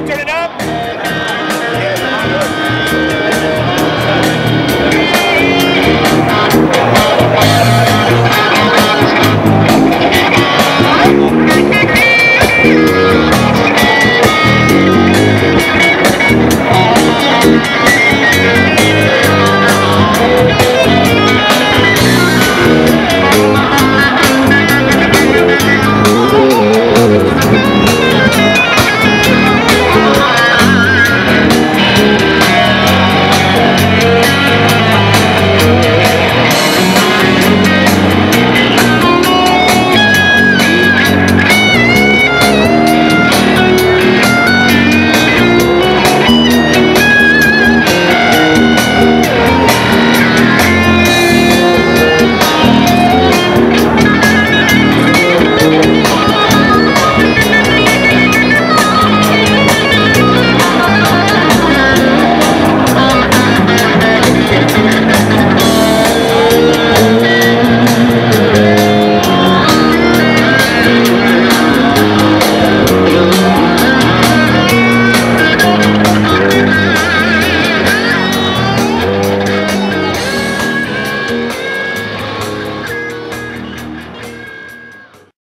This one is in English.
turn it up.